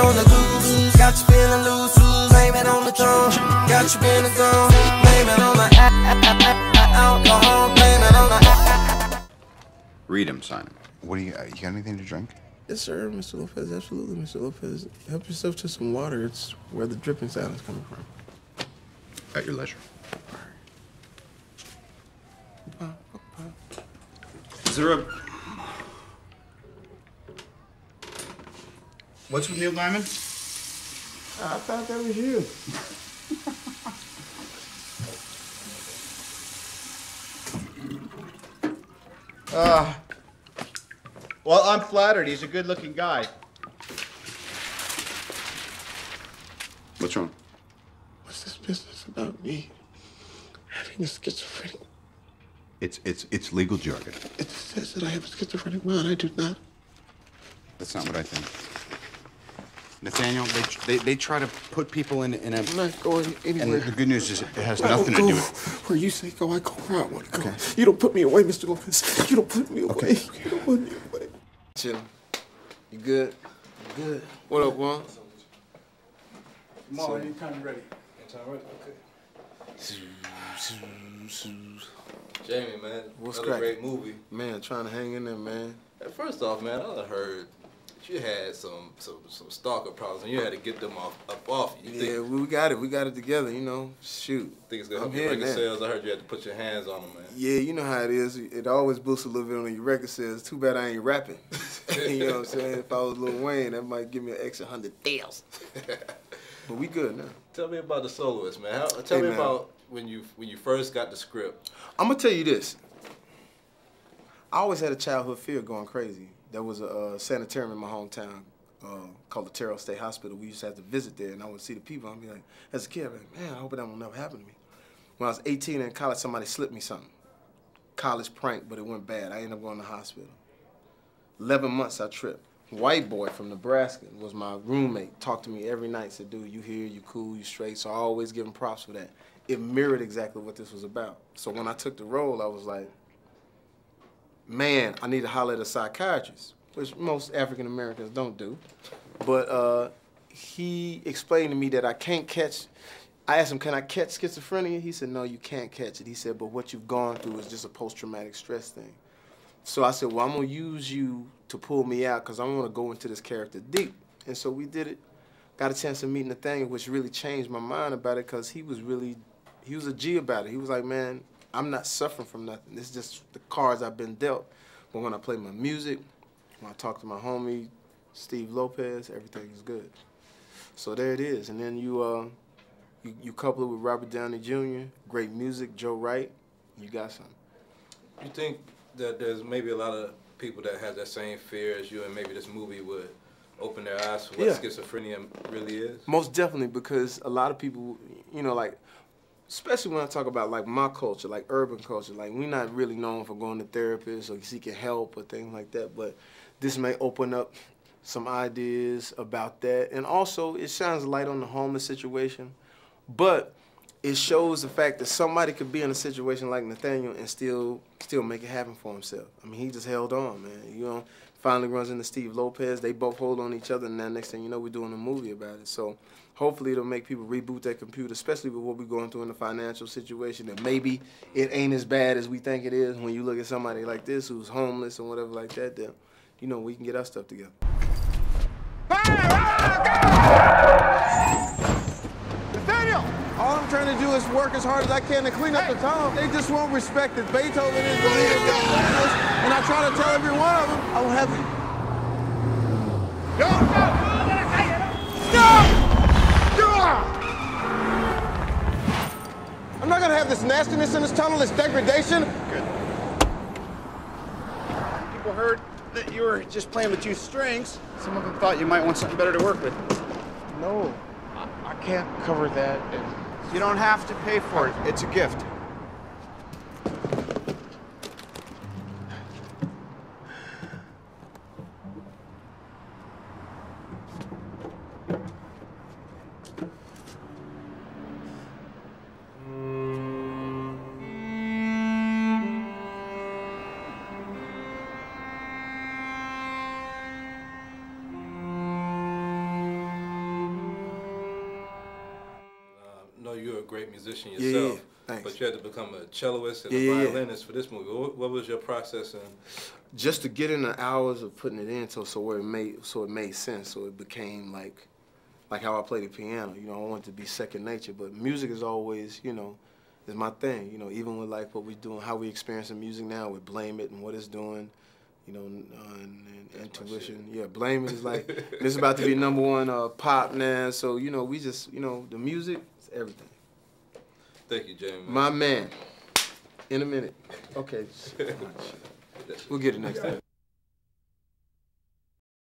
on the goose. Got you feeling loose, loose. Blame it on the throne. Got you feeling gone. Blame it on the alcohol. Blame it on the. Read him, Simon. What do you, uh, you got anything to drink? Yes, sir, Mr. Lopez. Absolutely, Mr. Lopez. Help yourself to some water. It's where the dripping sound is coming from. At your leisure. Is there a. What's with Neil Diamond? I thought that was you. Uh, well, I'm flattered. He's a good looking guy. What's wrong? What's this business about me having a schizophrenic? It's, it's, it's legal jargon. It says that I have a schizophrenic mind. I do not. That's not what I think. Nathaniel, they, they, they try to put people in, in a. I'm not going And anywhere. the good news is it has I nothing to don't do go with. Where you say go, I go where I want to go. Okay. You don't put me away, Mr. Lopez. You don't put me away. Okay. You don't put me away. Chillin'. You good? Good. What up, Juan? Tomorrow, anytime you're ready. Anytime ready? Okay. Jamie, man, What's another cracking? great movie. Man, trying to hang in there, man. First off, man, I heard that you had some some, some stalker problems and you had to get them off up off you. Yeah, Think, we got it. We got it together, you know. Shoot. think it's gonna I'm help your here record now. sales? I heard you had to put your hands on them, man. Yeah, you know how it is. It always boosts a little bit on your record sales. Too bad I ain't rapping. you know what I'm saying? If I was Lil Wayne, that might give me an extra hundred thousand. But we good now. Tell me about the soloist, man. How, tell Hey, me man. about when you when you first got the script. I'm gonna tell you this. I always had a childhood fear going crazy. There was a uh, sanitarium in my hometown uh, called the Terrell State Hospital. We used to have to visit there, and I would see the people. I'd be like, as a kid, I'd like, man, I hope that will never happen to me. When I was 18 in college, somebody slipped me something. College prank, but it went bad. I ended up going to the hospital. 11 months I tripped. White boy from Nebraska was my roommate. Talked to me every night. Said, "Dude, you here? You cool? You straight?" So I always give him props for that. It mirrored exactly what this was about. So when I took the role, I was like, "Man, I need to holler at a psychiatrist," which most African Americans don't do. But uh, he explained to me that I can't catch. I asked him, "Can I catch schizophrenia?" He said, "No, you can't catch it." He said, "But what you've gone through is just a post-traumatic stress thing." So I said, well, I'm gonna use you to pull me out because I want to go into this character deep. And so we did it. Got a chance to meet Nathaniel, which really changed my mind about it because he was really, he was a G about it. He was like, man, I'm not suffering from nothing. This is just the cards I've been dealt. But when I play my music, when I talk to my homie Steve Lopez, everything is good. So there it is. And then you, uh, you, you couple it with Robert Downey Jr., great music, Joe Wright, you got something. You think that there's maybe a lot of people that have that same fear as you, and maybe this movie would open their eyes to what Yeah. schizophrenia really is? Most definitely, because a lot of people, you know, like, especially when I talk about like my culture, like urban culture, like we're not really known for going to therapists or seeking help or things like that. But this may open up some ideas about that, and also it shines light on the homeless situation. But it shows the fact that somebody could be in a situation like Nathaniel and still still make it happen for himself. I mean, he just held on, man. You know, finally runs into Steve Lopez. They both hold on each other, and then next thing you know, we're doing a movie about it. So hopefully it'll make people reboot their computer, especially with what we're going through in the financial situation. That maybe it ain't as bad as we think it is when you look at somebody like this who's homeless and whatever like that. Then, you know, we can get our stuff together. All I'm trying to do is work as hard as I can to clean up the town. They just won't respect it. Beethoven is the leader of the socialists, and I try to tell every one of them, I will have you. No! No! No! I'm not gonna have this nastiness in this tunnel, this degradation. Good. People heard that you were just playing with two strings. Some of them thought you might want something better to work with. No, I, I can't cover that. You don't have to pay for it. It's a gift. Great musician Yeah, yeah, yourself, thanks. but you had to become a celloist and Yeah, a yeah, yeah. violinist for this movie. What, what was your process? And just to get in the hours of putting it in so so where it made so it made sense so it became like like how I play the piano you know I want it to be second nature but music is always you know is my thing you know even with like what we're doing how we experiencing music now with blame it and what it's doing you know uh, and, and intuition yeah blame it is like this is about to be number one uh, pop now so you know we just you know the music is everything thank you, Jamie. my man. In a minute. Okay. We'll get it next time